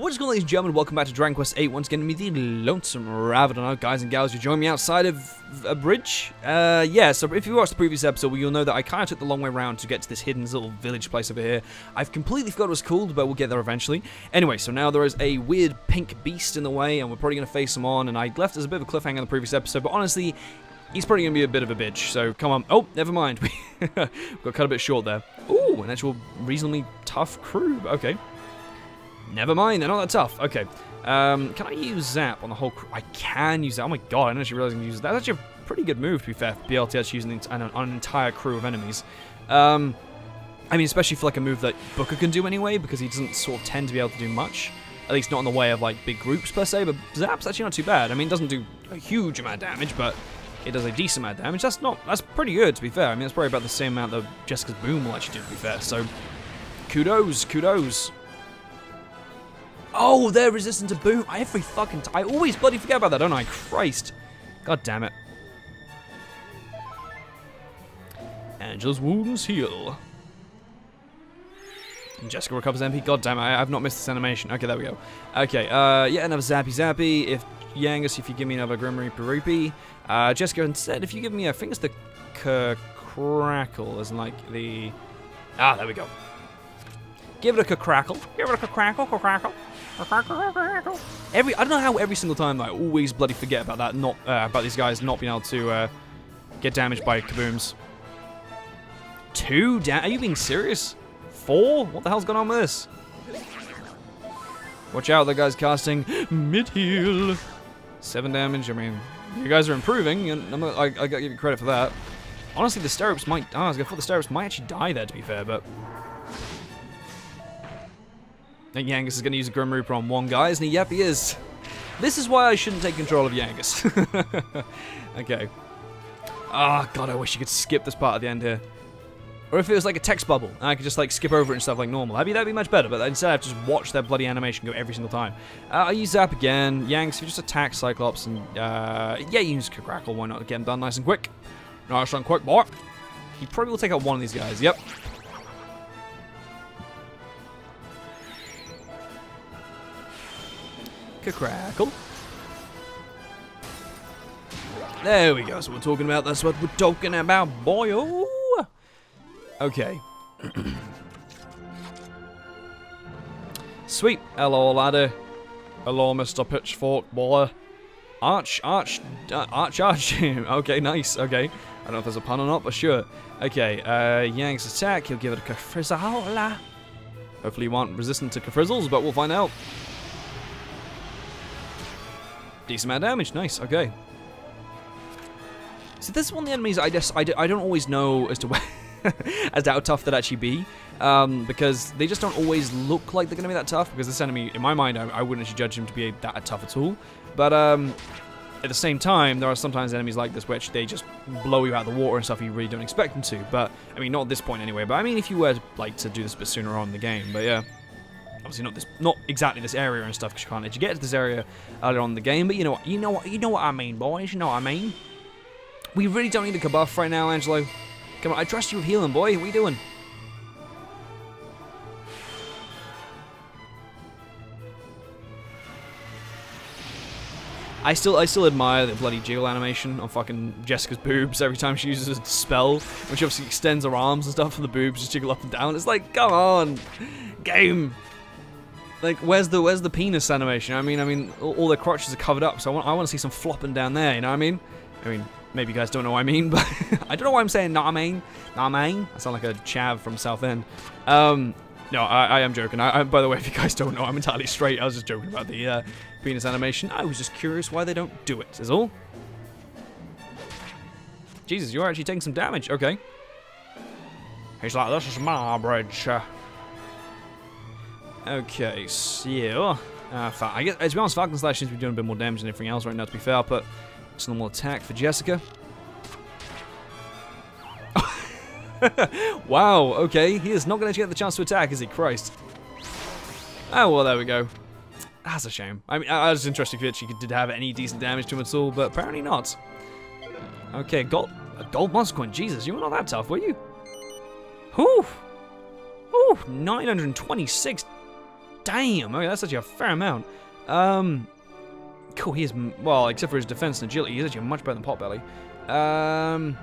What is going on ladies and gentlemen, welcome back to Dragon Quest 8, once again, to me the Lonesome Ravidor. Guys and gals, you join me outside of a bridge? Uh, yeah, so if you watched the previous episode, well, you'll know that I kind of took the long way around to get to this hidden little village place over here. I've completely forgot what was called, but we'll get there eventually. Anyway, so now there is a weird pink beast in the way, and we're probably going to face him on, and I left as a bit of a cliffhanger in the previous episode, but honestly, he's probably going to be a bit of a bitch, so come on. Oh, never mind. we got cut a bit short there. Ooh, an actual reasonably tough crew. Okay. Never mind, they're not that tough. Okay. Um, can I use Zap on the whole? I can use that. Oh my god, I didn't actually realize I can use that. That's actually a pretty good move, to be fair, for BLTS using it on an entire crew of enemies. Um, I mean, especially for like a move that Booker can do anyway, because he doesn't sort of tend to be able to do much. At least not in the way of like big groups per se, but Zap's actually not too bad. I mean, it doesn't do a huge amount of damage, but it does a decent amount of damage. That's not, that's pretty good, to be fair. I mean, it's probably about the same amount that Jessica's Boom will actually do, to be fair. So, kudos, kudos. Oh, they're resistant to boom. Every fucking time. I always bloody forget about that, don't I? Christ. God damn it. Angelo's wounds heal. Jessica recovers MP. God damn it, I, have not missed this animation. Okay, there we go. Okay, uh, yeah, another Zappy Zappy. If Yangus, if you give me another Grim Reaper Rupee. Uh, Jessica, instead, if you give me, I think it's the Crackle, as in like the... Ah, there we go. Give it a crackle. Give it a crackle, crackle. Every I don't know how every single time I always bloody forget about that. Not uh, about these guys not being able to uh, get damaged by kabooms. Two da Are you being serious? Four? What the hell's going on with this? Watch out, that guy's casting mid heal. Seven damage. I mean, you guys are improving, and I'm, I, I gotta give you credit for that. Honestly, the Steropes might. Oh, I was gonna thought the Steropes might actually die there, to be fair, but I think Yangus is going to use a Grim Reaper on one guy, isn't he? Yep, he is. This is why I shouldn't take control of Yangus. okay. Ah, oh, God, I wish you could skip this part at the end here. Or if it was like a text bubble, and I could just like skip over it and stuff like normal. That'd be, that'd be much better, but instead I have to just watch that bloody animation go every single time. Uh, I use Zap again. Yanks, you just attack Cyclops, and uh, yeah, you use Crackle, why not? Get him done nice and quick. Nice and quick, boy. He probably will take out one of these guys, yep. Crackle. There we go. So we're talking about. That's what we're talking about, boy. -o. Okay. Sweet. Hello, laddie. Hello, Mr. Pitchfork boy. Arch, arch, uh, arch, arch. okay, nice. Okay. I don't know if there's a pun or not, but sure. Okay, uh, Yang's attack. He'll give it a Kafrizzle. Hopefully you aren't resistant to Kafrizzles, but we'll find out. Decent amount of damage, nice, okay. So this is one of the enemies I just, I, I don't always know as to where, as to how tough they'd actually be. Um, because they just don't always look like they're going to be that tough, because this enemy, in my mind, I, I wouldn't actually judge him to be that tough at all. But, um, at the same time, there are sometimes enemies like this which they just blow you out of the water and stuff you really don't expect them to. But, I mean, not at this point anyway. But, I mean, if you were, like, to do this a bit sooner on in the game. But, yeah obviously not this, not exactly this area and stuff, because you can't let you get to this area earlier on in the game. But you know what, you know what, you know what I mean, boys. You know what I mean. We really don't need a kabuff right now, Angelo. Come on, I trust you with healing, boy. What are you doing? I still I still admire the bloody jiggle animation on fucking Jessica's boobs every time she uses a spell, she obviously extends her arms and stuff, and the boobs just jiggle up and down. It's like, come on, game. Like, where's the where's the penis animation? I mean, I mean, all, all their crotches are covered up, so I want I want to see some flopping down there. You know what I mean? I mean, maybe you guys don't know what I mean, but I don't know why I'm saying "nah, I mean." Nah, I. I sound like a chav from Southend. Um, no, I, I am joking. I, I, by the way, if you guys don't know, I'm entirely straight. I was just joking about the uh, penis animation. I was just curious why they don't do it, is all. Jesus, you're actually taking some damage. Okay. He's like, this is my bridge. Okay, so... Uh, I guess, to be honest, Falcon Slash seems to be doing a bit more damage than everything else right now, to be fair, but it's a normal attack for Jessica. wow, okay, he is not going to get the chance to attack, is he? Christ. Oh, well, there we go. That's a shame. I mean, I was interested if he did have any decent damage to him at all, but apparently not. Okay, gold, a gold monster coin. Jesus, you were not that tough, were you? Whew. Ooh, 926 Damn, okay, that's actually a fair amount. Um, cool, he is, well, except for his defense and agility, he's actually much better than Potbelly. Um,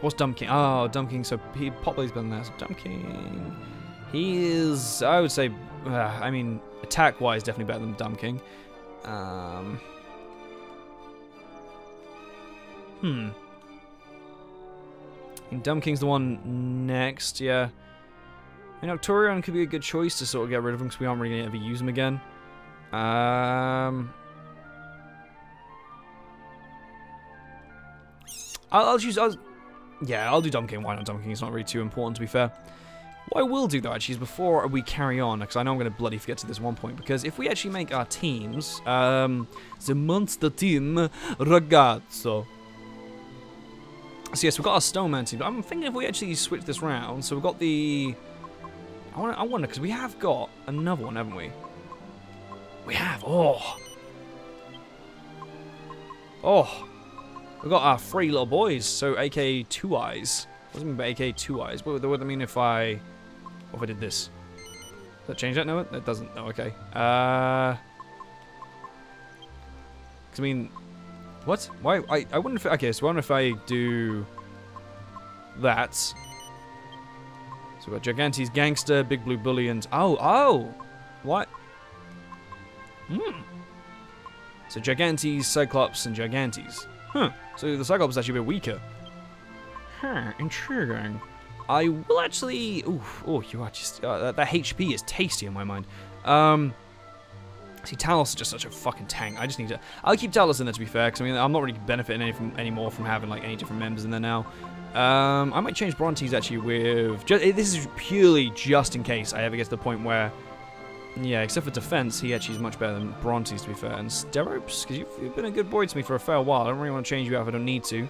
what's Dumb King? Oh, Dumb King, so he, Potbelly's better than that. So Dumb King, he is, I would say, uh, I mean, attack-wise, definitely better than Dumb King. Um, hmm. I think Dumb King's the one next, yeah. I mean, Octorion could be a good choice to sort of get rid of him because we aren't really going to ever use him again. Um, I'll, I'll choose. I'll, yeah, I'll do Dumb King. Why not Dumb King? It's not really too important, to be fair. What I will do, though, actually, is before we carry on, because I know I'm going to bloody forget to this one point, because if we actually make our teams, um, the monster team, ragazzo. So yes, we've got our Stoneman team, but I'm thinking if we actually switch this round, so we've got the... I, wanna, I wonder, because we have got another one, haven't we? We have, oh! Oh! We've got our three little boys, so AK Two Eyes. What does it mean by AK Two Eyes? What would that mean if I... What if I did this? Does that change that? No, it doesn't. No, okay. Uh... Cause I mean, what? Why? I, I wonder if... Okay, so I wonder if I do that. So we've got Gigantes Gangster, Big Blue Bullions. Oh, oh! What? Hmm. So Gigantes, Cyclops, and Gigantes. Huh. So the Cyclops is actually a bit weaker. Huh, intriguing. I will actually... Ooh, oh, you are just... Uh, that, that, HP is tasty in my mind. Um... See, Talos is just such a fucking tank. I just need to... I'll keep Talos in there, to be fair, because, I mean, I'm not really benefiting any from, anymore from having, like, any different members in there now. Um, I might change Brontes, actually, with... Just, this is purely just in case I ever get to the point where... Yeah, except for defense, he actually is much better than Brontes, to be fair. And Steropes, because you've, you've, been a good boy to me for a fair while. I don't really want to change you out if I don't need to.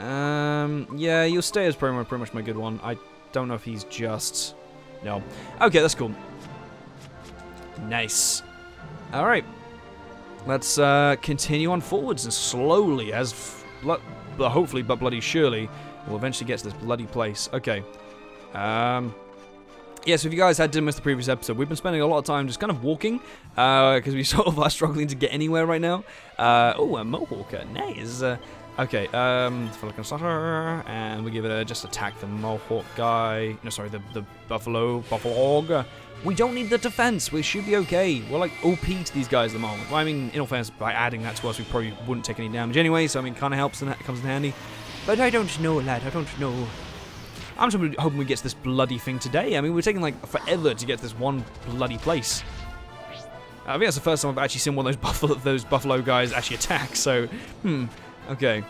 Um, yeah, you'll stay as pretty much my good one. I don't know if he's just... No. Okay, that's cool. Nice. Alright. Let's uh, continue on forwards and slowly, as hopefully, but bloody surely, we'll eventually get to this bloody place. Okay. Um, yeah, so if you guys had to miss the previous episode, we've been spending a lot of time just kind of walking, because uh, we sort of are struggling to get anywhere right now. Uh, oh, a Mohawker, nice. Uh, okay, um, and we give it a just attack the Mohawk guy. No, sorry, the, the Buffalo, Buffalo. We don't need the defense. We should be okay. We're like OP to these guys at the moment. Well, I mean, in all fairness, by adding that to us, we probably wouldn't take any damage anyway. So I mean, kind of helps and that comes in handy. But I don't know, lad. I don't know. I'm just hoping we get this bloody thing today. I mean, we're taking like forever to get to this one bloody place. I think that's the first time I've actually seen one of those buffalo, those buffalo guys actually attack. So, hmm, okay.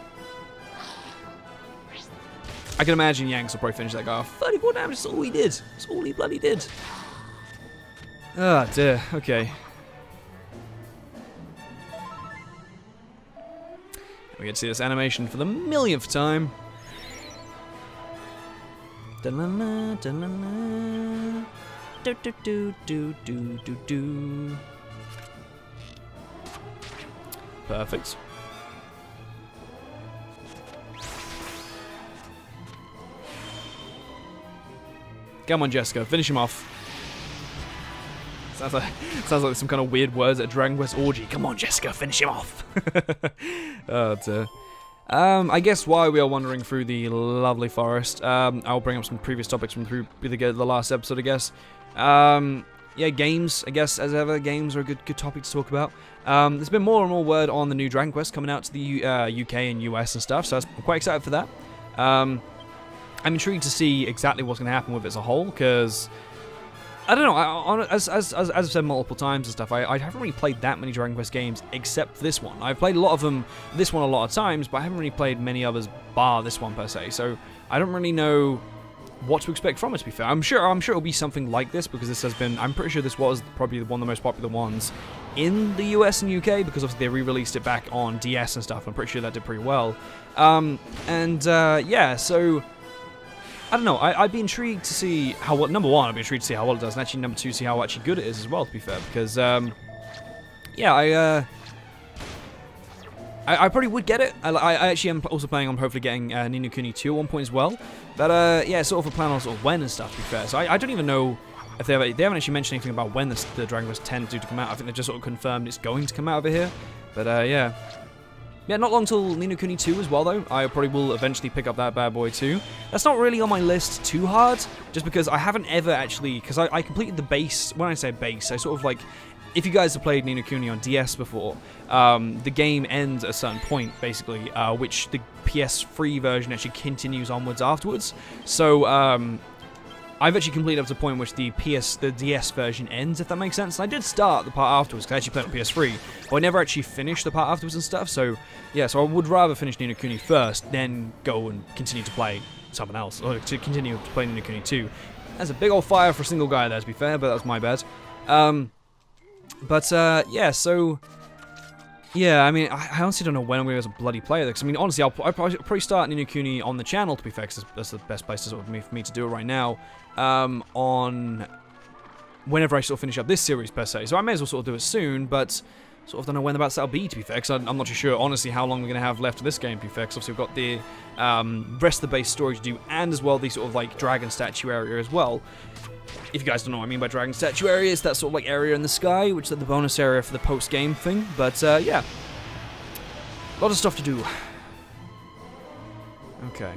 I can imagine Yanks will probably finish that guy off. 34 damage, that's all he did. That's all he bloody did. Ah, oh, dear. Okay. We get to see this animation for the millionth time. Da -la -la, da -la -la. Do do do do do do do. Perfect. Come on, Jessica, finish him off. Sounds like sounds like some kind of weird words at Dragon Quest orgy. Come on, Jessica, finish him off. oh dear. Um, I guess while we are wandering through the lovely forest, um, I'll bring up some previous topics from through the, the last episode, I guess. Um, yeah, games, I guess, as ever, games are a good good topic to talk about. Um, there's been more and more word on the new Dragon Quest coming out to the uh, UK and US and stuff, so I'm quite excited for that. Um, I'm intrigued to see exactly what's going to happen with it as a whole, because I don't know. I, as, as, as, I've said multiple times and stuff, I, I, haven't really played that many Dragon Quest games except this one. I've played a lot of them, this one a lot of times, but I haven't really played many others bar this one per se. So I don't really know what to expect from it. To be fair, I'm sure I'm sure it'll be something like this because this has been. I'm pretty sure this was probably one of the most popular ones in the US and UK because obviously they re-released it back on DS and stuff. I'm pretty sure that did pretty well. Um, and uh, yeah, so. I don't know. I, would be intrigued to see how well. Number one, I'd be intrigued to see how well it does, and actually, number two, see how actually good it is as well. To be fair, because um, yeah, I, uh, I, I probably would get it. I, I actually am also planning on hopefully getting uh, Ni no Kuni 2 at one point as well. But uh, yeah, sort of a plan on sort of when and stuff. To be fair, so I, I don't even know if they, have, they haven't actually mentioned anything about when the, the Dragon Quest 10 is due to come out. I think they've just sort of confirmed it's going to come out over here. But uh, yeah. Yeah, not long till Ni no Kuni 2 as well, though. I probably will eventually pick up that bad boy too. That's not really on my list too hard, just because I haven't ever actually... Because I, I completed the base... When I say base, I sort of like... If you guys have played Ni no Kuni on DS before, um, the game ends at a certain point, basically, uh, which the PS3 version actually continues onwards afterwards. So, um, I've actually completed up to the point which the PS, the DS version ends, if that makes sense. And I did start the part afterwards, because I actually played on PS3, but I never actually finished the part afterwards and stuff. So, yeah, so I would rather finish Ni no Kuni first, then go and continue to play something else, or to continue to play Ni no Kuni 2. That's a big old fire for a single guy there, to be fair, but that's my bad. Um, but, uh, yeah, so... Yeah, I mean, I, honestly don't know when I'm going to bloody play this. I mean, honestly, I'll, I'll probably start Ni Kuni on the channel, to be fair, because that's the best place to sort of me, for me to do it right now um, on whenever I sort of finish up this series per se. So I may as well sort of do it soon, but sort of don't know when about that'll be to be fair, because I'm not too sure honestly how long we're going to have left of this game to be fair, because obviously we've got the um, rest of the base story to do, and as well the sort of like dragon statue area as well. If you guys don't know what I mean by dragon statue area, it's that sort of like area in the sky, which is the bonus area for the post-game thing, but uh, yeah. A lot of stuff to do. Okay.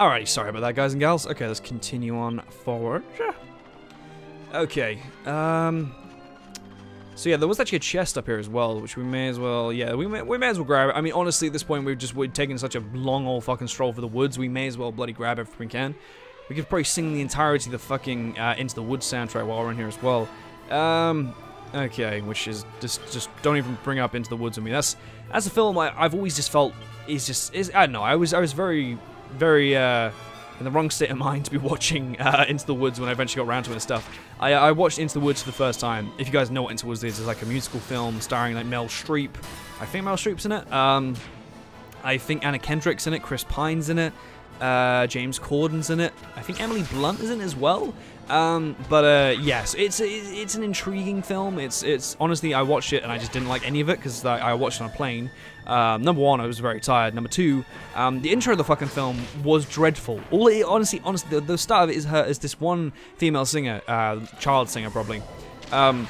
Alrighty, sorry about that, guys and gals. Okay, let's continue on forward. Okay, um... So yeah, there was actually a chest up here as well, which we may as well, yeah, we may, we may as well grab it. I mean, honestly, at this point, we've just we're taking such a long old fucking stroll for the woods, we may as well bloody grab everything we can. We could probably sing the entirety of the fucking uh, Into the Woods soundtrack while we're in here as well. Um, okay, which is just just don't even bring up Into the Woods I mean, That's as a film I, have always just felt is just is I don't know. I was I was very very uh, in the wrong state of mind to be watching uh, Into the Woods when I eventually got around to it and stuff. I, I, watched Into the Woods for the first time. If you guys know what Into the Woods is, it's like a musical film starring like Meryl Streep. I think Meryl Streep's in it. Um, I think Anna Kendrick's in it. Chris Pine's in it. Uh, James Corden's in it. I think Emily Blunt is in it as well. Um, but uh, yes, it's it's an intriguing film. It's it's honestly I watched it and I just didn't like any of it because I watched it on a plane. Um, number one, I was very tired. Number two, um, the intro of the fucking film was dreadful. All it, honestly, honestly, the, the start of it is her is this one female singer, uh, child singer probably. Um,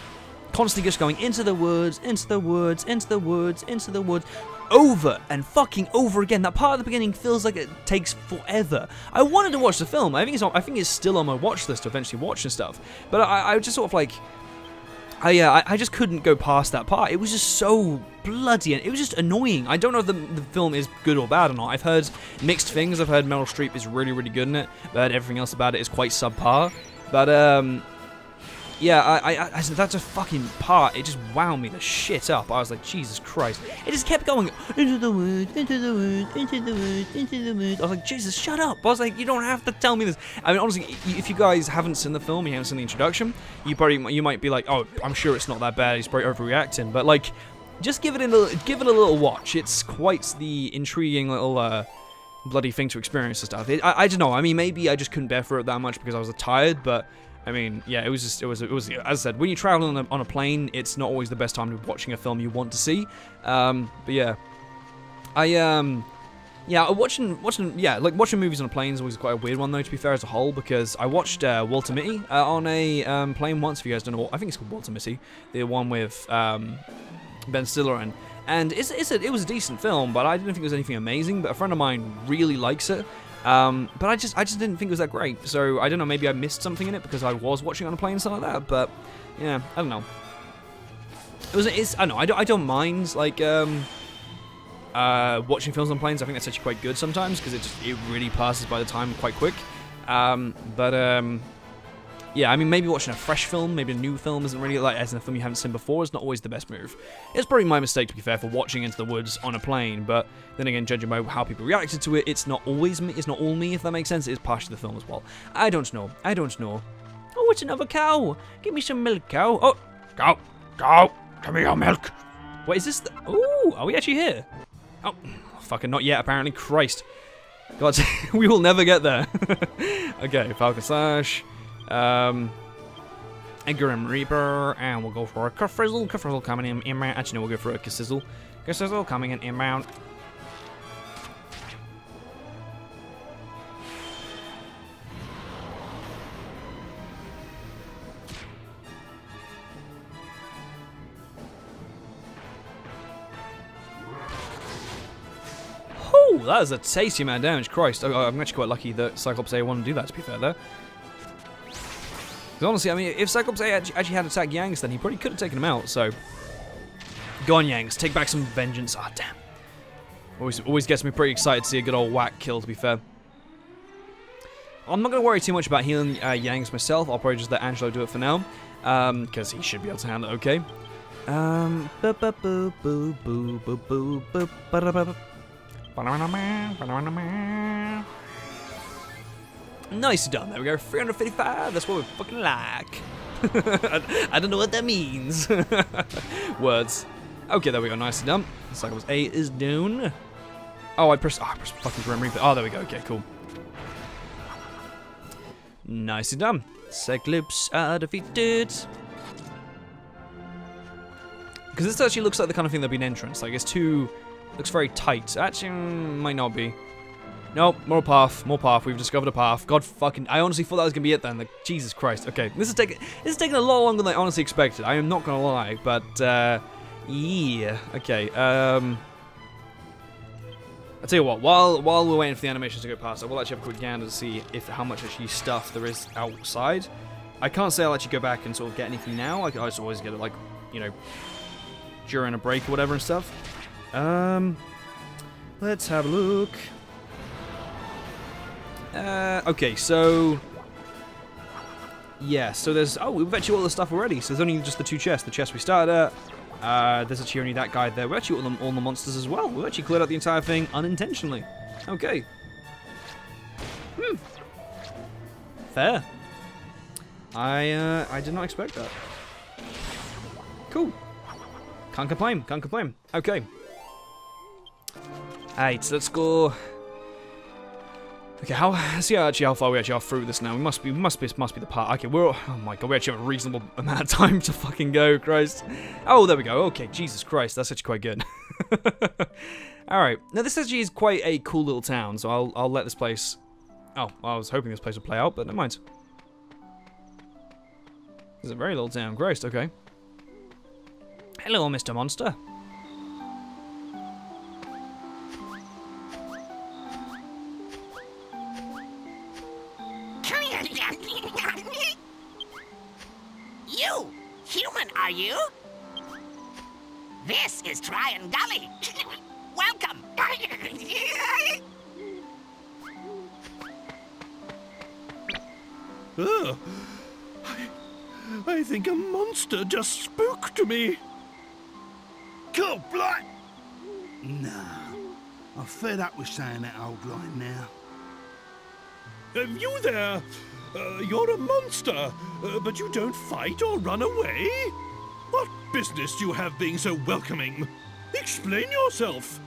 constantly just going into the woods, into the woods, into the woods, into the woods, over and fucking over again. That part of the beginning feels like it takes forever. I wanted to watch the film. I think it's I think it's still on my watch list to eventually watch and stuff. But I, I just sort of like. I, uh, I, I just couldn't go past that part. It was just so bloody, and it was just annoying. I don't know if the, the film is good or bad or not. I've heard mixed things. I've heard Meryl Streep is really, really good in it, but everything else about it is quite subpar. But um, yeah, I, I, I, that's a fucking part. It just wound me the shit up. I was like, Jesus Christ. It just kept going into the woods, into the woods, into the woods, into the woods. I was like, Jesus, shut up. I was like, you don't have to tell me this. I mean, honestly, if you guys haven't seen the film, you haven't seen the introduction, you probably you might be like, oh, I'm sure it's not that bad. He's probably overreacting, but like, just give it a give it a little watch. It's quite the intriguing little. Uh, bloody thing to experience and stuff. It, I, I don't know. I mean, maybe I just couldn't bear for it that much because I was tired, but I mean, yeah, it was just, it was, it was, as I said, when you travel on a, on a plane, it's not always the best time to be watching a film you want to see. Um, but yeah, I, um, yeah, watching, watching, yeah, like watching movies on a plane is always quite a weird one though, to be fair, as a whole, because I watched uh, Walter Mitty uh, on a um, plane once, if you guys don't know, I think it's called Walter Mitty, the one with um, Ben Stiller and, and it's, it's a, it was a decent film, but I didn't think it was anything amazing, but a friend of mine really likes it, um, but I just I just didn't think it was that great. So I don't know, maybe I missed something in it because I was watching on a plane and stuff like that. But yeah, I don't know. It was it's I don't know I don't, I don't mind like um, uh, watching films on planes. I think that's actually quite good sometimes because it just it really passes by the time quite quick. Um, but um, yeah, I mean, maybe watching a fresh film, maybe a new film isn't really like as in a film you haven't seen before is not always the best move. It's probably my mistake to be fair for watching Into the Woods on a plane, but then again, judging by how people reacted to it, it's not always me. It's not all me, if that makes sense. It is partially the film as well. I don't know. I don't know. Oh, it's another cow. Give me some milk, cow. Oh, cow, cow, Give me your milk. Wait, is this. Ooh, are we actually here? Oh, fucking not yet, apparently. Christ. God, we will never get there. okay, Falcon Slash. Um... A Grim Reaper, and we'll go for a Kafrizzle. Kafrizzle coming in inbound. Actually, no, we'll go for a Kasizzle. Kasizzle coming in inbound. That is a tasty amount of damage. Christ, oh, I'm actually quite lucky that Cyclops A wanted to do that, to be fair, there. Because honestly, I mean, if Cyclops A actually had attacked Yanks, then he probably could have taken him out, so... Go on, Yanks, take back some vengeance. Ah, oh, damn. Always, always gets me pretty excited to see a good old whack kill, to be fair. I'm not going to worry too much about healing uh, Yanks myself. I'll probably just let Angelo do it for now. Because um, he should be able to handle it okay. Um, Nice done. There we go. 355. That's what we fucking like. I, don't know what that means. Words. Okay, there we go. Nicely done. Cyclops A is down. Oh, I pressed. Oh, I pressed fucking Grim Reaper. Oh, there we go. Okay, cool. Nicely done. Cyclops are defeated. Because this actually looks like the kind of thing that'd be an entrance. Like, it's too Looks very tight. Actually, mm, might not be. Nope, more path, more path. We've discovered a path. God fucking, I honestly thought that was gonna be it then. Like, Jesus Christ. Okay, this is taking, this is taking a lot longer than I honestly expected. I am not gonna lie, but uh, yeah. Okay. Um, I'll tell you what. While while we're waiting for the animations to go past, I will actually have a quick gander to see if how much actually stuff there is outside. I can't say I'll actually go back and sort of get anything now. I just always get it like, you know, during a break or whatever and stuff. Um, let's have a look. Uh, okay, so... Yeah, so there's... Oh, we've actually all the stuff already. So there's only just the two chests. The chest we started at. Uh, there's actually only that guy there. We're actually all the, all the monsters as well. We've actually cleared out the entire thing unintentionally. Okay. Hmm. Fair. I, uh, I did not expect that. Cool. Can't complain. Can't complain. Okay. Alright, so let's go. Okay, how see actually how far we actually are through this now. We must be must be must be the part. Okay, we're oh my god, we actually have a reasonable amount of time to fucking go, Christ. Oh, there we go. Okay, Jesus Christ, that's actually quite good. Alright. Now this actually is quite a cool little town, so I'll I'll let this place Oh, I was hoping this place would play out, but never mind. It's a very little town. Christ, okay. Hello, Mr. Monster. A monster just spooked to me. Cool, blight. No, I'm fed up with saying that old line now. Have you there? Uh, you're a monster, uh, but you don't fight or run away? What business do you have being so welcoming? Explain yourself.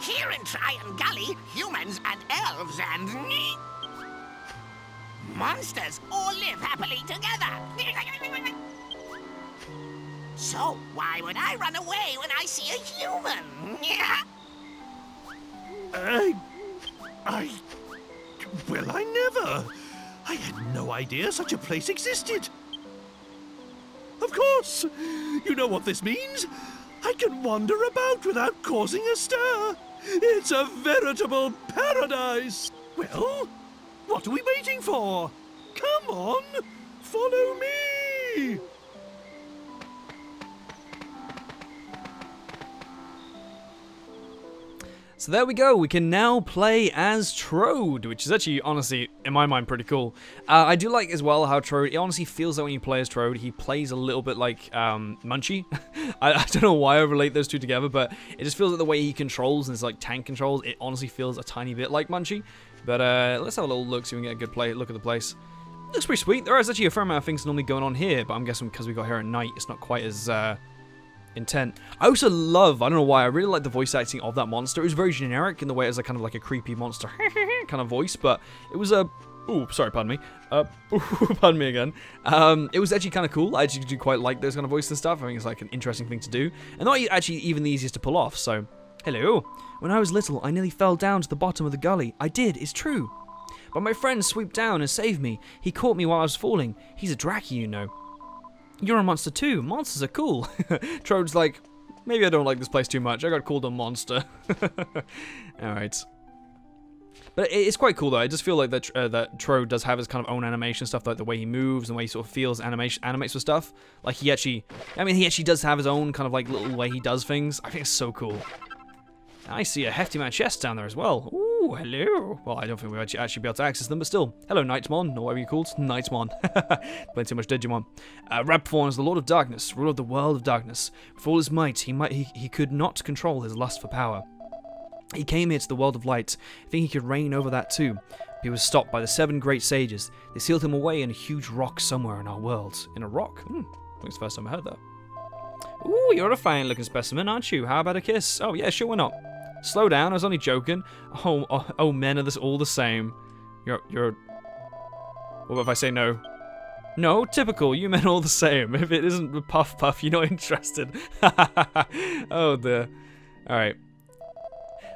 Here in Tryan Gully, humans and elves and... Monsters all live happily together. so, why would I run away when I see a human? I... I... Well, I never... I had no idea such a place existed. Of course! You know what this means? I can wander about without causing a stir. It's a veritable paradise. Well, what are we waiting for? Come on, follow me! So there we go, we can now play as Trode, which is actually, honestly, in my mind, pretty cool. Uh, I do like as well how Trode, it honestly feels like when you play as Trode, he plays a little bit like um, Munchie. I, I, don't know why I relate those two together, but it just feels like the way he controls and his like tank controls, it honestly feels a tiny bit like Munchie. But uh, let's have a little look, so we can get a good play look at the place. looks pretty sweet. There is actually a fair amount of things normally going on here, but I'm guessing because we got here at night, it's not quite as uh, intent. I also love, I don't know why, I really like the voice acting of that monster. It was very generic in the way it was a kind of like a creepy monster kind of voice, but it was a Ooh, sorry, pardon me. Uh, ooh, pardon me again. Um, it was actually kind of cool. I actually do quite like those kind of voices and stuff. I think it's like an interesting thing to do. And not actually even the easiest to pull off, so... Hello. When I was little, I nearly fell down to the bottom of the gully. I did, it's true. But my friend swooped down and saved me. He caught me while I was falling. He's a Dracky, you know. You're a monster too. Monsters are cool. Trode's like, maybe I don't like this place too much. I got called a monster. Alright. But it's quite cool though. I just feel like that uh, that Tro does have his kind of own animation stuff, like the way he moves and the way he sort of feels animation animates with stuff. Like he actually, I mean, he actually does have his own kind of like little way he does things. I think it's so cool. I see a hefty man chest down there as well. Ooh, hello. Well, I don't think we'll actually be able to access them, but still. Hello, Nightmon, or whatever you're called. Nightmon. Playing too much Digimon. Uh, is the Lord of Darkness, ruler of the world of darkness. With all his might, he, might, he, he could not control his lust for power. He came here to the world of light, thinking he could reign over that too. But he was stopped by the seven great sages. They sealed him away in a huge rock somewhere in our world. In a rock? Hmm. I think it's the first time I heard that. Ooh, you're a fine looking specimen, aren't you? How about a kiss? Oh, yeah, sure, why not? Slow down, I was only joking. Oh, oh, oh men are this all the same. You're, you're... What if I say no? No, typical, you men all the same. If it isn't puff puff, you're not interested. oh dear. Alright.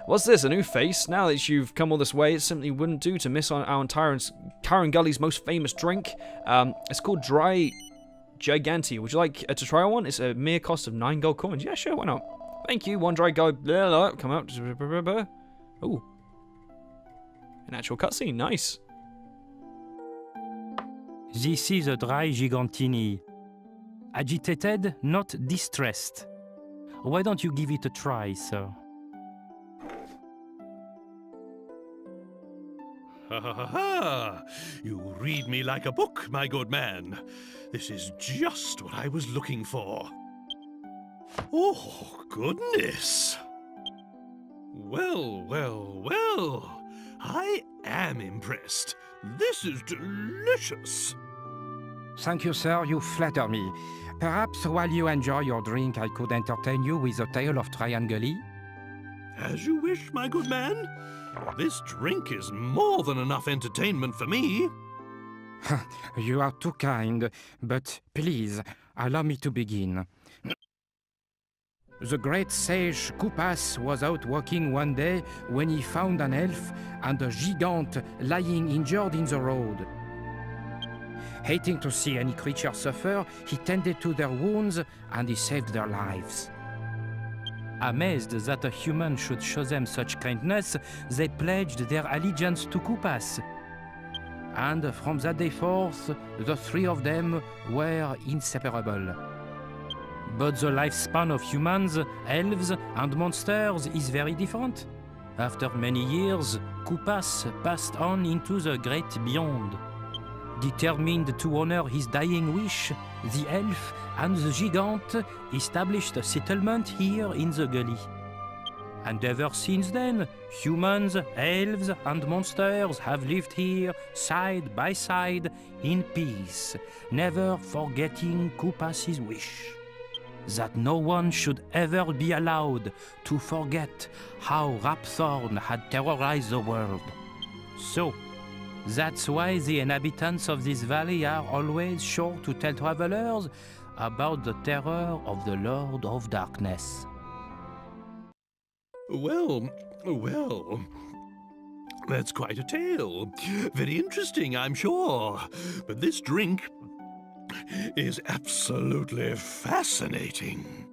What's this, a new face? Now that you've come all this way, it simply wouldn't do to miss on our Tryan Gully's most famous drink. Um, it's called Dry Giganti. Would you like uh, to try one? It's a mere cost of 9 gold coins. Yeah, sure, why not? Thank you, one dry gold. Blah, blah, come out. Ooh. An actual cutscene, nice. This is a dry gigantini. Agitated, not distressed. Why don't you give it a try, sir? Ha ha ha ha! You read me like a book, my good man. This is just what I was looking for. Oh, goodness! Well, well, well. I am impressed. This is delicious. Thank you, sir. You flatter me. Perhaps while you enjoy your drink, I could entertain you with a tale of Tryan Gully? As you wish, my good man. This drink is more than enough entertainment for me. you are too kind, but please, allow me to begin. The great sage Kupas was out walking one day when he found an elf and a gigant lying injured in the road. Hating to see any creature suffer, he tended to their wounds and he saved their lives. Amazed that a human should show them such kindness, they pledged their allegiance to Kupas. And from that day forth, the three of them were inseparable. But the lifespan of humans, elves, and monsters is very different. After many years, Kupas passed on into the great beyond. Determined to honor his dying wish, the elf and the gigant established a settlement here in the gully. And ever since then, humans, elves, and monsters have lived here side by side in peace, never forgetting Kupas's wish. That no one should ever be allowed to forget how Rapthorn had terrorized the world. So, that's why the inhabitants of this valley are always sure to tell travelers about the terror of the Lord of Darkness. Well, well. That's quite a tale. Very interesting, I'm sure. But this drink is absolutely fascinating.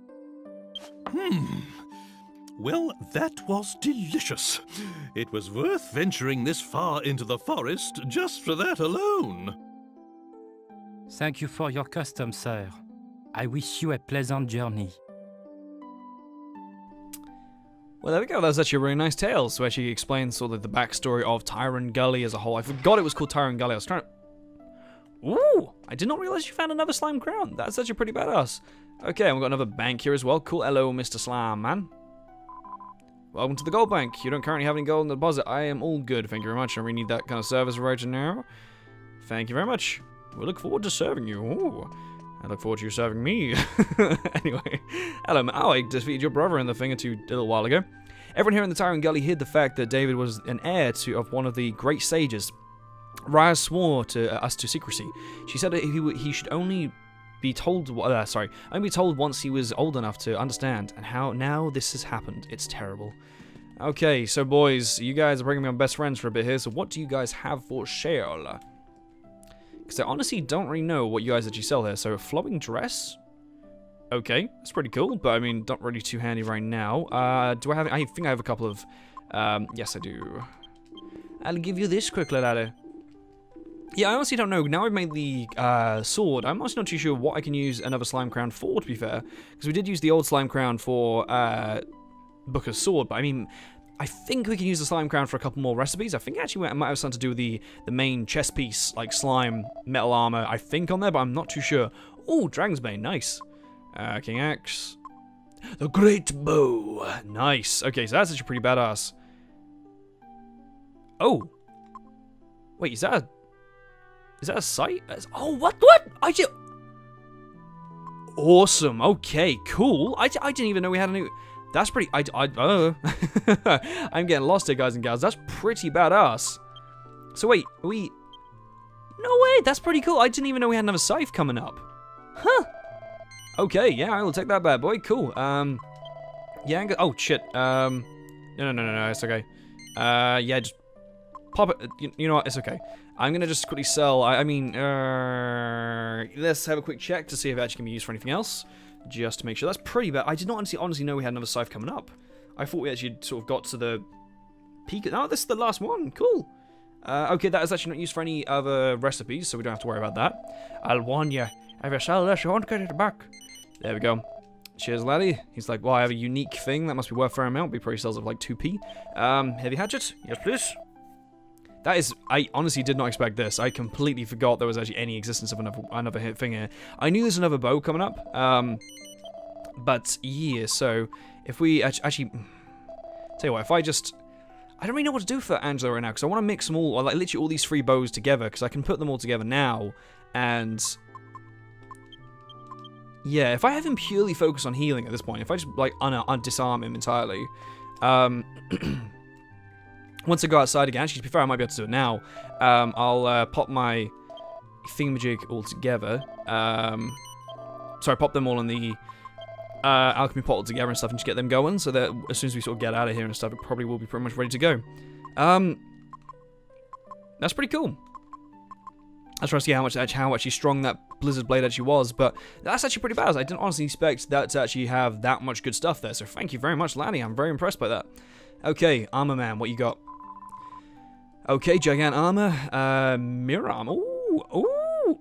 Hmm. Well, that was delicious. It was worth venturing this far into the forest just for that alone. Thank you for your custom, sir. I wish you a pleasant journey. Well, there we go. That was actually a really nice tale. So actually explains sort of the backstory of Tryan Gully as a whole. I forgot it was called Tryan Gully. I was trying to... Ooh! I did not realize you found another slime crown. That's actually pretty badass. Okay, we've got another bank here as well. Cool. Hello, Mr. Slime Man. Welcome to the gold bank. You don't currently have any gold in the deposit. I am all good, thank you very much. I really need that kind of service right now. Thank you very much. We look forward to serving you. Ooh. I look forward to you serving me. anyway, hello, ma- oh, I defeated your brother in the thing or two a little while ago. Everyone here in the Tryan Gully hid the fact that David was an heir to of one of the great sages. Raya swore to uh, us to secrecy. She said that he, he should only be told. Uh, sorry, only be told once he was old enough to understand. And how now this has happened. It's terrible. Okay, so boys, you guys are bringing me on best friends for a bit here. So what do you guys have for sale? Because I honestly don't really know what you guys actually sell here. So a flowing dress. Okay, that's pretty cool, but I mean, not really too handy right now. Uh, do I have? I think I have a couple of. Um, yes, I do. I'll give you this quickly, laddie. Yeah, I honestly don't know. Now I've made the uh, sword, I'm honestly not too sure what I can use another slime crown for, to be fair. Because we did use the old slime crown for uh, Booker's sword, but I mean, I think we can use the slime crown for a couple more recipes. I think actually I might have something to do with the, the main chest piece, like slime, metal armor, I think on there, but I'm not too sure. Oh, Dragon's Bane, nice. Uh, King Axe. The Great Bow. Nice. Okay, so that's actually pretty badass. Oh. Wait, is that a... Is that a sight? That's- Oh, what? What? I just... Awesome. Okay, cool. I, I didn't even know we had any... That's pretty... I... I uh, I'm getting lost here, guys and gals. That's pretty badass. So wait, we... No way, that's pretty cool. I didn't even know we had another scythe coming up. Huh. Okay, yeah, I will take that bad boy. Cool. Um, yeah, oh shit. Um, no, no, no, no, no, it's okay. Uh, yeah, just pop it. You, you know what? It's okay. I'm gonna just quickly sell. I, I mean, uh, let's have a quick check to see if it actually can be used for anything else, just to make sure. That's pretty bad. I did not honestly, honestly know we had another scythe coming up. I thought we actually sort of got to the peak. Oh, this is the last one. Cool. Uh, okay, that is actually not used for any other recipes, so we don't have to worry about that. I'll warn you. If you sell this, you won't get it back. There we go. Cheers, laddie. He's like, well, I have a unique thing. That must be worth a fair amount. He probably sells for like 2p. Um, heavy hatchet? Yes, please. That is, I honestly did not expect this. I completely forgot there was actually any existence of another another hit thing here. I knew there's another bow coming up. Um, but yeah, so if we actually, tell you what, if I just I don't really know what to do for Angelo right now because I want to mix them all, or like literally all these three bows together because I can put them all together now. And yeah, if I have him purely focus on healing at this point, if I just like un, un disarm him entirely, um, once I go outside again, actually to be fair, I might be able to do it now. Um, I'll uh, pop my thingamajig all together. Um, sorry, pop them all in the uh, alchemy pot all together and stuff and just get them going so that as soon as we sort of get out of here and stuff, it probably will be pretty much ready to go. Um, that's pretty cool. I was trying to see how much how actually strong that Blizzard Blade actually was, but that's actually pretty bad. I didn't honestly expect that to actually have that much good stuff there, so thank you very much, Lanny. I'm very impressed by that. Okay, Armor Man, what you got? Okay, Gigant Armor, uh, Mirror Armor, ooh, ooh,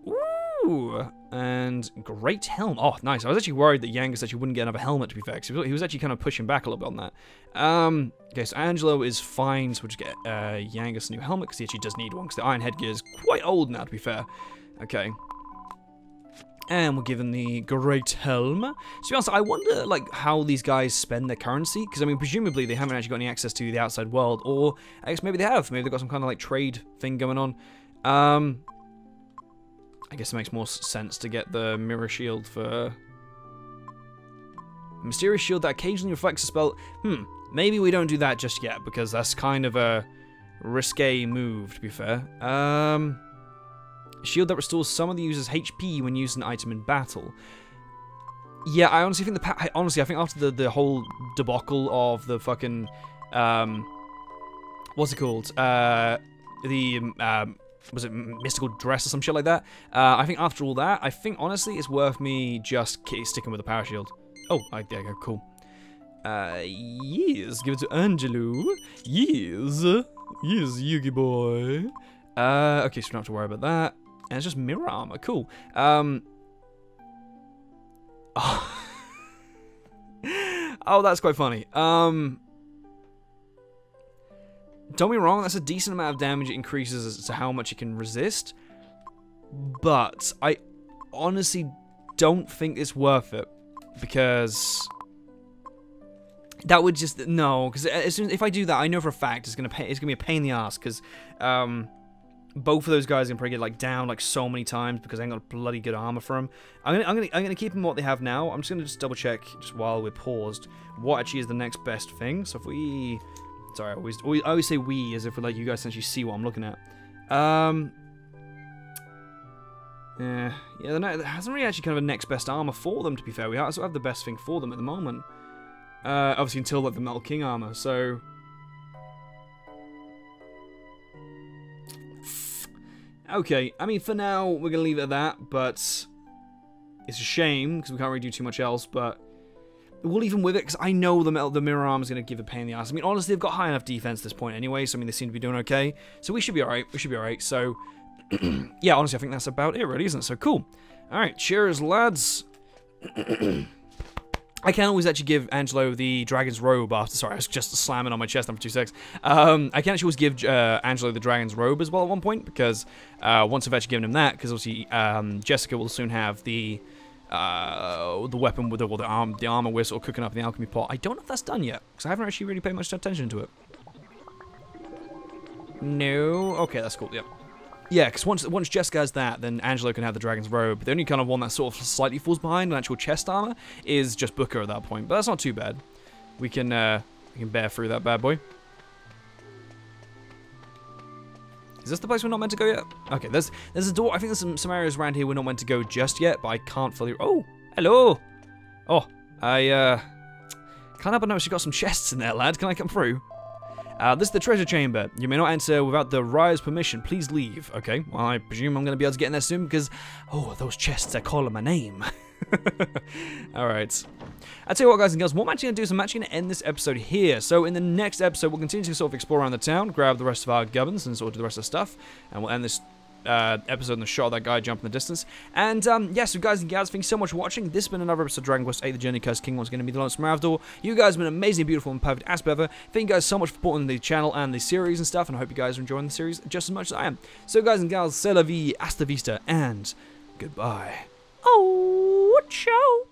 ooh, and Great Helm. Oh, nice. I was actually worried that Yangus actually wouldn't get another helmet, to be fair, 'cause he was- he was actually kind of pushing back a little bit on that. Um, okay, so Angelo is fine, so we'll just get uh, Yangus a new helmet, because he actually does need one, because the Iron Headgear is quite old now, to be fair. Okay. And we're given the Great Helm. To be honest, I wonder like how these guys spend their currency, because I mean, presumably they haven't actually got any access to the outside world, or I guess maybe they have. Maybe they've got some kind of like trade thing going on. Um, I guess it makes more sense to get the Mirror Shield for a mysterious shield that occasionally reflects a spell. Hmm, maybe we don't do that just yet because that's kind of a risque move, to be fair. Um, shield that restores some of the user's HP when using an item in battle. Yeah, I honestly think the I- honestly I think after the the whole debacle of the fucking um, what's it called? Uh, the um, was it mystical dress or some shit like that? Uh, I think after all that, I think honestly it's worth me just sticking with the power shield. Oh, I, there you go, cool. Uh, yes, give it to Angelo. Yes, yes, Yugi boy. Uh, okay, so we don't have to worry about that. And it's just mirror armor, cool. Um. Oh, that's quite funny. Um. Don't be wrong, that's a decent amount of damage it increases as to how much it can resist. But I honestly don't think it's worth it because that would just no. Because soon if I do that, I know for a fact it's gonna pay. It's gonna be a pain in the ass. Because um, both of those guys can probably get like down like so many times because I ain't got bloody good armor for them. I'm gonna, I'm gonna, I'm gonna keep them what they have now. I'm just gonna just double check just while we're paused what actually is the next best thing. So if we, sorry, I always, always, I always say we as if like you guys actually see what I'm looking at. Um, yeah, yeah, there hasn't really actually kind of a next best armor for them. To be fair, we also have the best thing for them at the moment. Uh, obviously until like the Metal King armor. So Okay, I mean, for now, we're going to leave it at that, but it's a shame, because we can't really do too much else, but we'll leave them with it, because I know the, the mirror arm is going to give a pain in the ass. I mean, honestly, they've got high enough defense at this point anyway, so I mean, they seem to be doing okay. So we should be alright, we should be alright. So, yeah, honestly, I think that's about it, really, isn't it? So, cool. Alright, cheers, lads. I can always actually give Angelo the dragon's robe after. Sorry, I was just slamming on my chest number two six. Um, I can actually always give uh, Angelo the dragon's robe as well at one point because uh, once I've actually given him that, because obviously um, Jessica will soon have the uh, the weapon with the, well, the arm, the armor we're cooking up in the alchemy pot. I don't know if that's done yet because I haven't actually really paid much attention to it. No, okay, that's cool. Yep. Yeah, because once once Jessica has that, then Angelo can have the dragon's robe. The only kind of one that sort of slightly falls behind an actual chest armor is just Booker at that point, but that's not too bad. We can uh, we can bear through that bad boy. Is this the place we're not meant to go yet? Okay, there's there's a door. I think there's some, some areas around here we're not meant to go just yet, but I can't fully. Oh, hello. Oh, I uh can't help but notice you got some chests in there, lad. Can I come through? Uh, this is the treasure chamber. You may not enter without the Riot's permission. Please leave. Okay, well, I presume I'm going to be able to get in there soon because, oh, those chests are calling my name. Alright. I'll tell you what, guys and girls, what I'm actually going to do is I'm actually going to end this episode here. So in the next episode, we'll continue to sort of explore around the town, grab the rest of our gubbins and sort of do the rest of the stuff, and we'll end this uh, episode in the shot of that guy jumping in the distance. And um, yeah, so guys and gals, thanks so much for watching. This has been another episode of Dragon Quest VIII The Journey Cursed King. Once going to be the Lonesome Ravidor. You guys have been amazing, beautiful, and perfect as ever. Thank you guys so much for supporting the channel and the series and stuff, and I hope you guys are enjoying the series just as much as I am. So guys and gals, c'est la vie, hasta vista, and goodbye. Oh, ciao.